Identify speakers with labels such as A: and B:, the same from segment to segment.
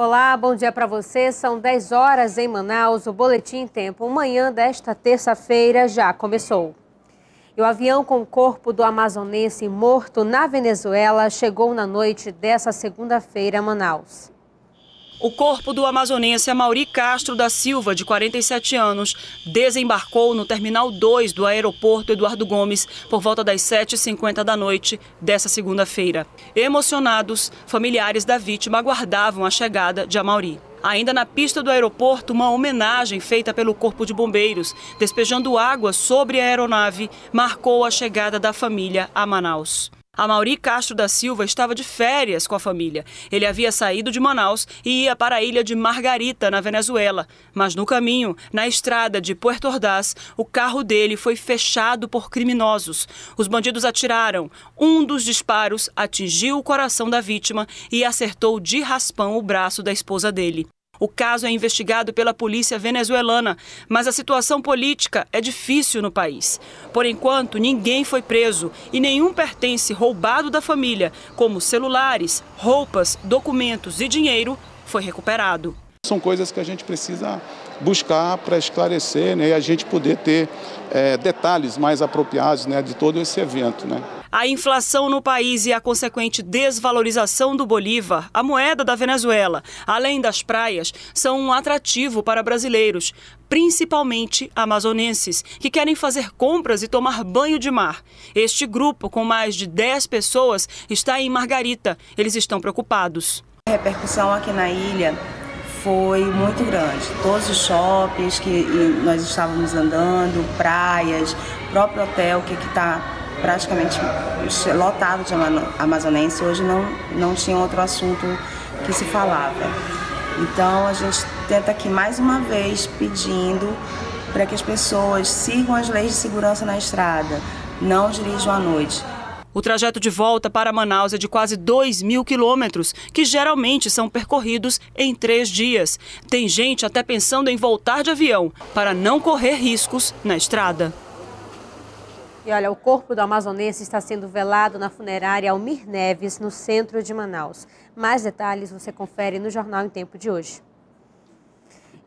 A: Olá, bom dia para você. São 10 horas em Manaus. O Boletim Tempo manhã desta terça-feira já começou. E o avião com o corpo do amazonense morto na Venezuela chegou na noite dessa segunda-feira a Manaus.
B: O corpo do amazonense Amauri Castro da Silva, de 47 anos, desembarcou no Terminal 2 do aeroporto Eduardo Gomes por volta das 7h50 da noite dessa segunda-feira. Emocionados, familiares da vítima aguardavam a chegada de Amauri. Ainda na pista do aeroporto, uma homenagem feita pelo Corpo de Bombeiros, despejando água sobre a aeronave, marcou a chegada da família a Manaus. A Mauri Castro da Silva estava de férias com a família. Ele havia saído de Manaus e ia para a ilha de Margarita, na Venezuela. Mas no caminho, na estrada de Puerto Ordaz, o carro dele foi fechado por criminosos. Os bandidos atiraram. Um dos disparos atingiu o coração da vítima e acertou de raspão o braço da esposa dele. O caso é investigado pela polícia venezuelana, mas a situação política é difícil no país. Por enquanto, ninguém foi preso e nenhum pertence roubado da família, como celulares, roupas, documentos e dinheiro, foi recuperado.
C: São coisas que a gente precisa buscar para esclarecer né, e a gente poder ter é, detalhes mais apropriados né, de todo esse evento. Né.
B: A inflação no país e a consequente desvalorização do Bolívar, a moeda da Venezuela, além das praias, são um atrativo para brasileiros, principalmente amazonenses, que querem fazer compras e tomar banho de mar. Este grupo, com mais de 10 pessoas, está em Margarita. Eles estão preocupados.
D: A repercussão aqui na ilha foi muito grande. Todos os shoppings que nós estávamos andando, praias, próprio hotel que está praticamente lotado de amazonense, hoje não, não tinha outro assunto que se falava. Então a gente tenta aqui mais uma vez pedindo para que as pessoas sigam as leis de segurança na estrada, não dirijam à noite.
B: O trajeto de volta para Manaus é de quase 2 mil quilômetros, que geralmente são percorridos em três dias. Tem gente até pensando em voltar de avião para não correr riscos na estrada.
A: E olha, o corpo do amazonense está sendo velado na funerária Almir Neves, no centro de Manaus. Mais detalhes você confere no Jornal em Tempo de hoje.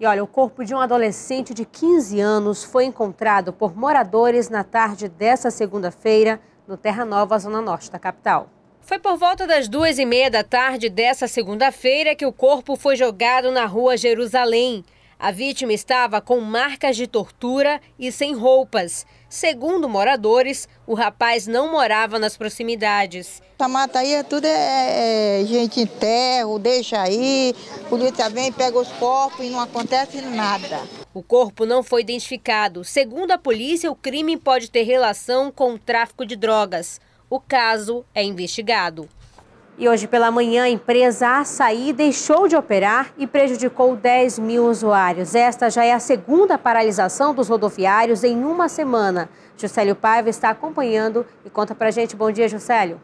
A: E olha, o corpo de um adolescente de 15 anos foi encontrado por moradores na tarde dessa segunda-feira no Terra Nova, zona norte da capital. Foi por volta das duas e meia da tarde dessa segunda-feira que o corpo foi jogado na rua Jerusalém. A vítima estava com marcas de tortura e sem roupas. Segundo moradores, o rapaz não morava nas proximidades.
E: Essa mata aí é tudo é, é, gente enterro, deixa aí, polícia vem, pega os corpos e não acontece nada.
A: O corpo não foi identificado. Segundo a polícia, o crime pode ter relação com o tráfico de drogas. O caso é investigado. E hoje pela manhã, a empresa Açaí deixou de operar e prejudicou 10 mil usuários. Esta já é a segunda paralisação dos rodoviários em uma semana. Juscelio Paiva está acompanhando e conta pra gente. Bom dia, Juscelio.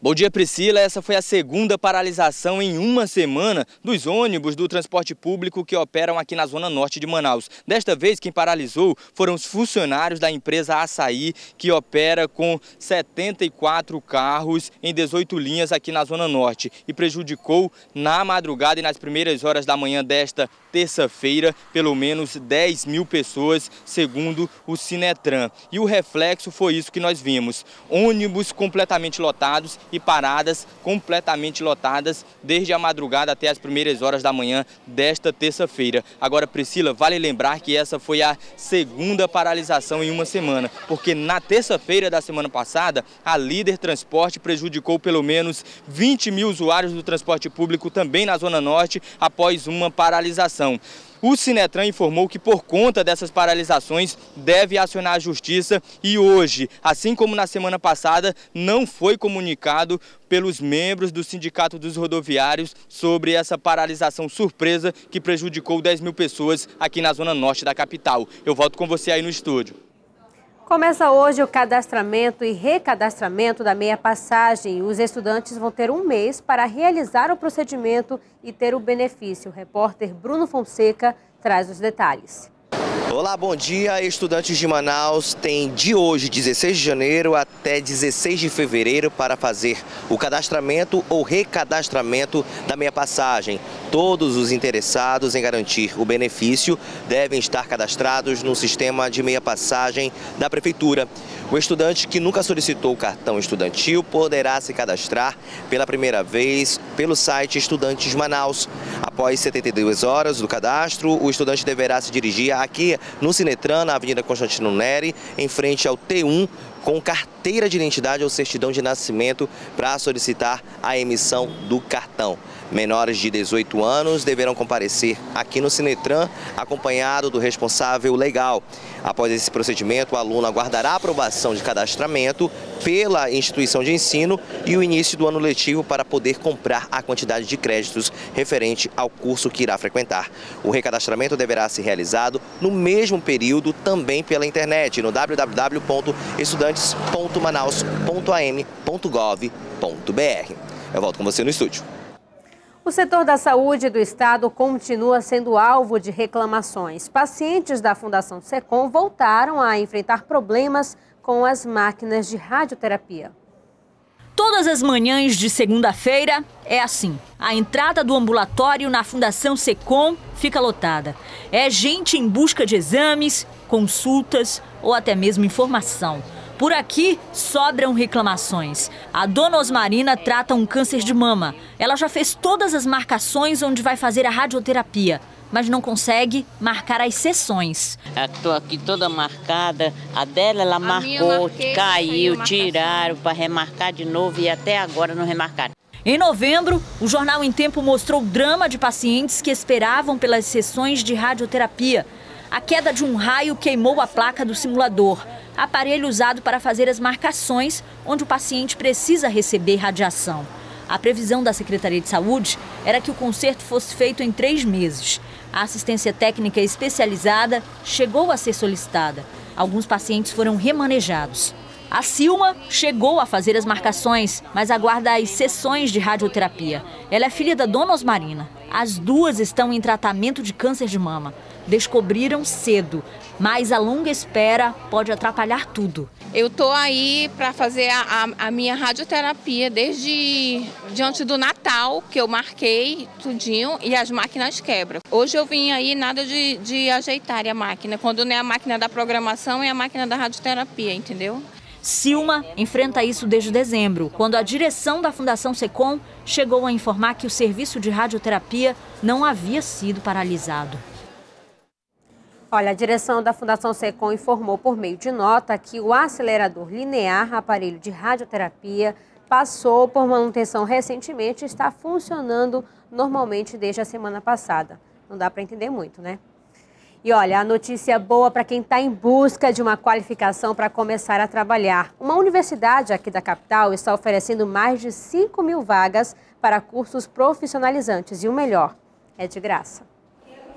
F: Bom dia, Priscila. Essa foi a segunda paralisação em uma semana dos ônibus do transporte público que operam aqui na zona norte de Manaus. Desta vez, quem paralisou foram os funcionários da empresa Açaí, que opera com 74 carros em 18 linhas aqui na zona norte e prejudicou na madrugada e nas primeiras horas da manhã desta terça-feira pelo menos 10 mil pessoas, segundo o Sinetran. E o reflexo foi isso que nós vimos: ônibus completamente lotados e paradas completamente lotadas desde a madrugada até as primeiras horas da manhã desta terça-feira. Agora, Priscila, vale lembrar que essa foi a segunda paralisação em uma semana, porque na terça-feira da semana passada, a Líder Transporte prejudicou pelo menos 20 mil usuários do transporte público também na Zona Norte após uma paralisação. O Sinetran informou que por conta dessas paralisações deve acionar a justiça e hoje, assim como na semana passada, não foi comunicado pelos membros do Sindicato dos Rodoviários sobre essa paralisação surpresa que prejudicou 10 mil pessoas aqui na zona norte da capital. Eu volto com você aí no estúdio.
A: Começa hoje o cadastramento e recadastramento da meia passagem. Os estudantes vão ter um mês para realizar o procedimento e ter o benefício. O repórter Bruno Fonseca traz os detalhes.
G: Olá, bom dia, estudantes de Manaus. Tem de hoje, 16 de janeiro, até 16 de fevereiro para fazer o cadastramento ou recadastramento da meia passagem. Todos os interessados em garantir o benefício devem estar cadastrados no sistema de meia passagem da Prefeitura. O estudante que nunca solicitou o cartão estudantil poderá se cadastrar pela primeira vez pelo site Estudantes Manaus. Após 72 horas do cadastro, o estudante deverá se dirigir aqui no Cinetran, na Avenida Constantino Neri, em frente ao T1, com carteira de identidade ou certidão de nascimento para solicitar a emissão do cartão. Menores de 18 anos deverão comparecer aqui no Cinetran, acompanhado do responsável legal. Após esse procedimento, o aluno aguardará a aprovação de cadastramento pela instituição de ensino e o início do ano letivo para poder comprar a quantidade de créditos referente ao curso que irá frequentar. O recadastramento deverá ser realizado no mesmo período também pela internet no www.estudantes.manaus.am.gov.br. Eu volto com você no estúdio.
A: O setor da saúde do estado continua sendo alvo de reclamações. Pacientes da Fundação Secom voltaram a enfrentar problemas com as máquinas de radioterapia.
H: Todas as manhãs de segunda-feira é assim. A entrada do ambulatório na Fundação Secom fica lotada. É gente em busca de exames, consultas ou até mesmo informação. Por aqui sobram reclamações. A dona Osmarina trata um câncer de mama. Ela já fez todas as marcações onde vai fazer a radioterapia, mas não consegue marcar as sessões.
I: Estou aqui toda marcada. A dela ela a marcou, marquei, caiu, tiraram para remarcar de novo e até agora não remarcaram.
H: Em novembro, o Jornal em Tempo mostrou o drama de pacientes que esperavam pelas sessões de radioterapia. A queda de um raio queimou a placa do simulador aparelho usado para fazer as marcações onde o paciente precisa receber radiação. A previsão da Secretaria de Saúde era que o conserto fosse feito em três meses. A assistência técnica especializada chegou a ser solicitada. Alguns pacientes foram remanejados. A Silma chegou a fazer as marcações, mas aguarda as sessões de radioterapia. Ela é filha da dona Osmarina. As duas estão em tratamento de câncer de mama. Descobriram cedo, mas a longa espera pode atrapalhar tudo.
J: Eu tô aí para fazer a, a, a, minha radioterapia desde diante do Natal, que eu marquei tudinho e as máquinas quebram. Hoje eu vim aí nada de, de ajeitar a máquina. Quando não é a máquina da programação, é a máquina da radioterapia, entendeu?
H: Silma enfrenta isso desde dezembro, quando a direção da Fundação Secom chegou a informar que o serviço de radioterapia não havia sido paralisado.
A: Olha, a direção da Fundação Secom informou por meio de nota que o acelerador linear, aparelho de radioterapia, passou por manutenção recentemente e está funcionando normalmente desde a semana passada. Não dá para entender muito, né? E olha, a notícia boa para quem está em busca de uma qualificação para começar a trabalhar. Uma universidade aqui da capital está oferecendo mais de 5 mil vagas para cursos profissionalizantes. E o melhor, é de graça.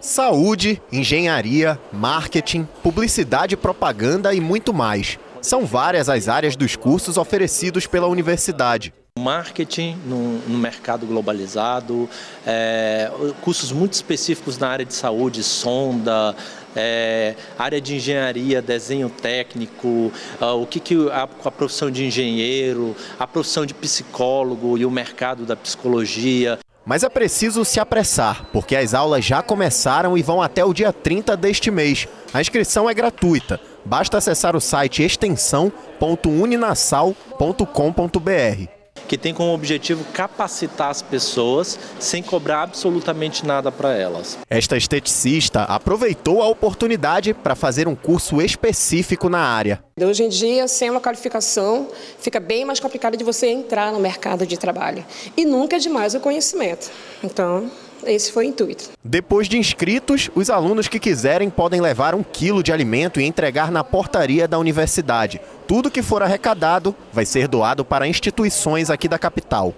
K: Saúde, engenharia, marketing, publicidade e propaganda e muito mais. São várias as áreas dos cursos oferecidos pela universidade.
L: Marketing no, no mercado globalizado, é, cursos muito específicos na área de saúde, sonda, é, área de engenharia, desenho técnico, uh, o que, que a, a, profissão de engenheiro, a profissão de psicólogo e o mercado da psicologia.
K: Mas é preciso se apressar, porque as aulas já começaram e vão até o dia 30 deste mês. A inscrição é gratuita. Basta acessar o site extensão.uninasal.com.br
L: que tem como objetivo capacitar as pessoas sem cobrar absolutamente nada para elas.
K: Esta esteticista aproveitou a oportunidade para fazer um curso específico na área.
M: Hoje em dia, sem uma qualificação, fica bem mais complicado de você entrar no mercado de trabalho. E nunca é demais o conhecimento. Então, esse foi o intuito.
K: Depois de inscritos, os alunos que quiserem podem levar um quilo de alimento e entregar na portaria da universidade. Tudo que for arrecadado vai ser doado para instituições aqui da capital.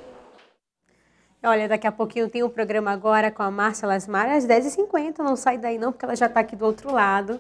A: Olha, daqui a pouquinho tem um programa agora com a Márcia Lasmar às 10h50. Não sai daí não, porque ela já está aqui do outro lado.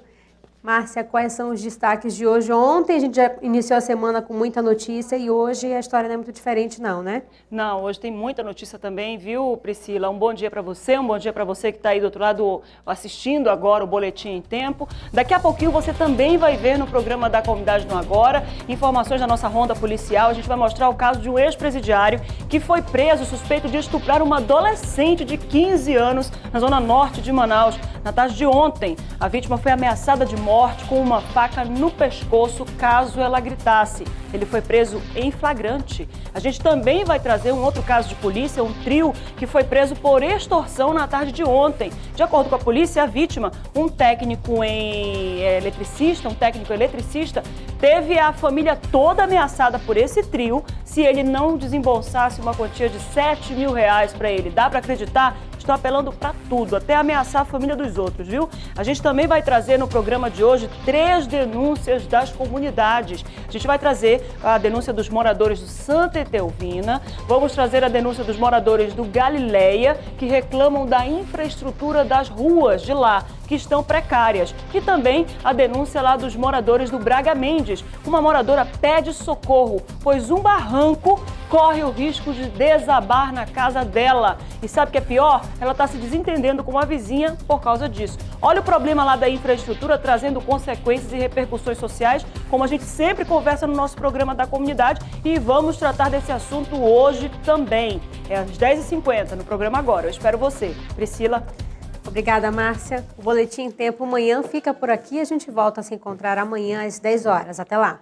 A: Márcia, quais são os destaques de hoje? Ontem a gente já iniciou a semana com muita notícia e hoje a história não é muito diferente não, né?
B: Não, hoje tem muita notícia também, viu, Priscila? Um bom dia para você, um bom dia para você que está aí do outro lado assistindo agora o Boletim em Tempo. Daqui a pouquinho você também vai ver no programa da Comunidade no Agora informações da nossa ronda policial. A gente vai mostrar o caso de um ex-presidiário que foi preso suspeito de estuprar uma adolescente de 15 anos na zona norte de Manaus. Na tarde de ontem, a vítima foi ameaçada de morte com uma faca no pescoço caso ela gritasse. Ele foi preso em flagrante. A gente também vai trazer um outro caso de polícia, um trio que foi preso por extorsão na tarde de ontem. De acordo com a polícia, a vítima, um técnico em é, eletricista, um técnico eletricista, teve a família toda ameaçada por esse trio se ele não desembolsasse uma quantia de 7 mil reais para ele. Dá para acreditar? Estão apelando para tudo, até ameaçar a família dos outros, viu? A gente também vai trazer no programa de hoje três denúncias das comunidades. A gente vai trazer a denúncia dos moradores do Santa Etelvina, vamos trazer a denúncia dos moradores do Galileia, que reclamam da infraestrutura das ruas de lá que estão precárias. E também a denúncia lá dos moradores do Braga Mendes. Uma moradora pede socorro, pois um barranco corre o risco de desabar na casa dela. E sabe o que é pior? Ela está se desentendendo com a vizinha por causa disso. Olha o problema lá da infraestrutura trazendo consequências e repercussões sociais, como a gente sempre conversa no nosso programa da comunidade. E vamos tratar desse assunto hoje também. É às 10h50 no programa Agora. Eu espero você. Priscila.
A: Obrigada, Márcia. O Boletim em Tempo amanhã fica por aqui. A gente volta a se encontrar amanhã às 10 horas. Até lá.